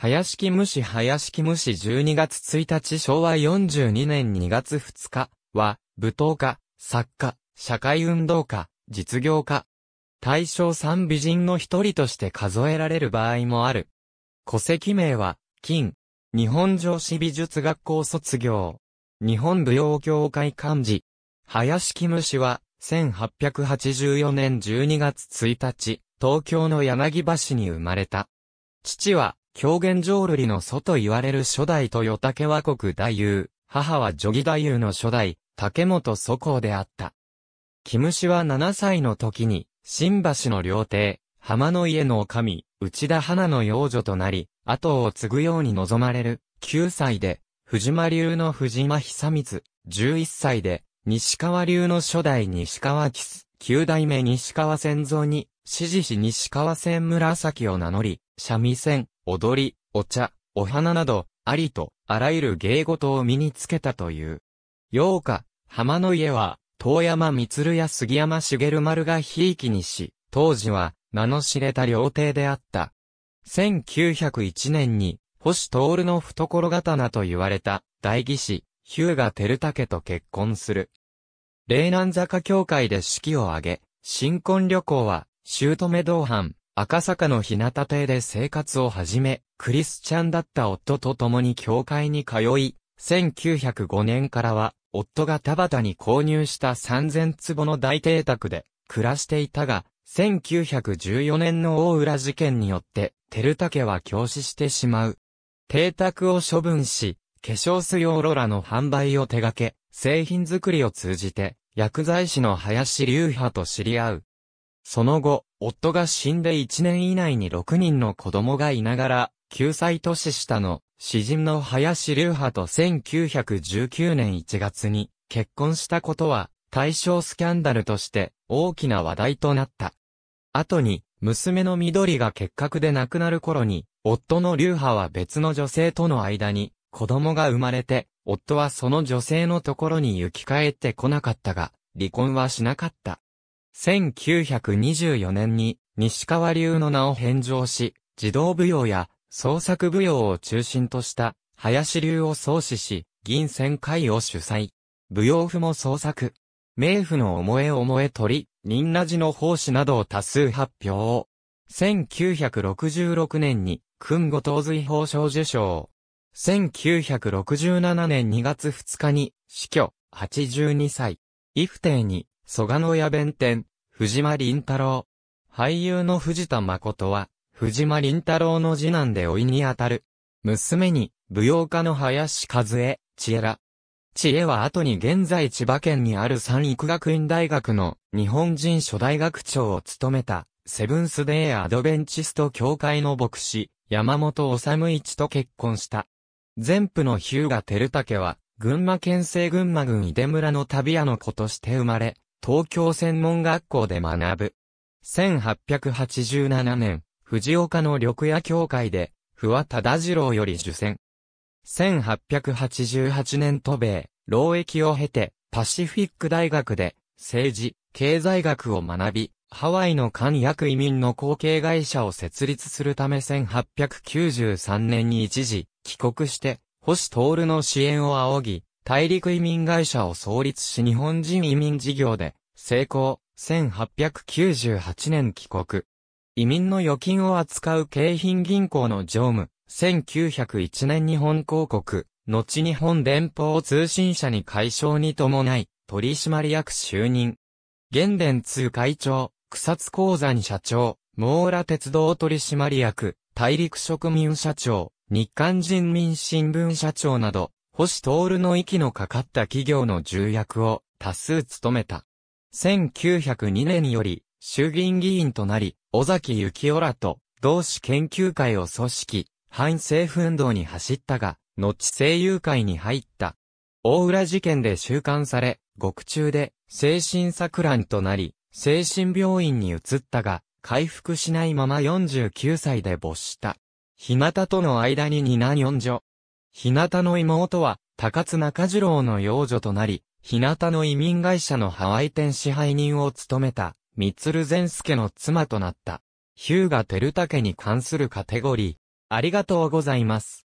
林木虫林木虫12月1日昭和42年2月2日は、舞踏家、作家、社会運動家、実業家。大正三美人の一人として数えられる場合もある。戸籍名は、金。日本女子美術学校卒業。日本舞踊協会幹事。林木虫は、1884年12月1日、東京の柳橋に生まれた。父は、狂言浄瑠璃の祖と言われる初代豊竹和国大夫、母は女義大夫の初代、竹本祖公であった。キムシは7歳の時に、新橋の料亭、浜の家の女将、内田花の養女となり、後を継ぐように望まれる、9歳で、藤間流の藤間久光、11歳で、西川流の初代西川キス、9代目西川仙蔵に、指示し西川仙紫を名乗り、三味線、踊り、お茶、お花など、ありと、あらゆる芸事を身につけたという。洋歌、浜の家は、遠山光や杉山茂丸がひいきにし、当時は、名の知れた料亭であった。1901年に、星徹の懐刀と言われた、大義士、ヒューガ照武と結婚する。霊南坂教会で式を挙げ、新婚旅行は、姑同伴、赤坂の日向亭で生活を始め、クリスチャンだった夫と共に教会に通い、1905年からは、夫が田畑に購入した3000坪の大邸宅で暮らしていたが、1914年の大浦事件によって、照竹は教師してしまう。邸宅を処分し、化粧水オーロラの販売を手掛け、製品作りを通じて、薬剤師の林隆派と知り合う。その後、夫が死んで1年以内に6人の子供がいながら、9歳年下の詩人の林隆派と1919年1月に結婚したことは対象スキャンダルとして大きな話題となった。後に娘の緑が結核で亡くなる頃に夫の隆派は別の女性との間に子供が生まれて夫はその女性のところに行き帰ってこなかったが離婚はしなかった。1924年に西川流の名を返上し、児童舞踊や創作舞踊を中心とした林流を創始し、銀線会を主催。舞踊譜も創作。名譜の思え思え鳥、仁なじの奉仕などを多数発表。1966年に、訓後東髄法賞受賞。1967年2月2日に、死去、82歳。伊不定に、蘇我の屋弁天、藤間林太郎。俳優の藤田誠は、藤間林太郎の次男で老いにあたる。娘に、舞踊家の林和恵、千恵ら。千恵は後に現在千葉県にある三育学院大学の日本人初代学長を務めた、セブンスデーアドベンチスト協会の牧師、山本治一と結婚した。前夫の日向照武は、群馬県西群馬郡井出村の旅屋の子として生まれ、東京専門学校で学ぶ。1887年、藤岡の緑野協会で、不破忠次郎より受選。1888年渡米、労役を経て、パシフィック大学で、政治、経済学を学び、ハワイの官役移民の後継会社を設立するため1893年に一時帰国して、星徹の支援を仰ぎ、大陸移民会社を創立し日本人移民事業で成功、1898年帰国。移民の預金を扱う京浜銀行の常務、1901年日本広告、後日本電報通信社に解消に伴い、取締役就任。現電通会長、草津鉱山社長、網浦鉄道取締役、大陸植民社長、日韓人民新聞社長など、星徹の息のかかった企業の重役を多数務めた。1902年より衆議院議員となり、尾崎幸夫らと同志研究会を組織、反政府運動に走ったが、後政友会に入った。大浦事件で収監され、獄中で精神錯乱となり、精神病院に移ったが、回復しないまま49歳で没した。日向との間に二男四女。日向の妹は、高津中次郎の養女となり、日向の移民会社のハワイ店支配人を務めた、三鶴善助の妻となった。ヒューガ・テルタケに関するカテゴリー。ありがとうございます。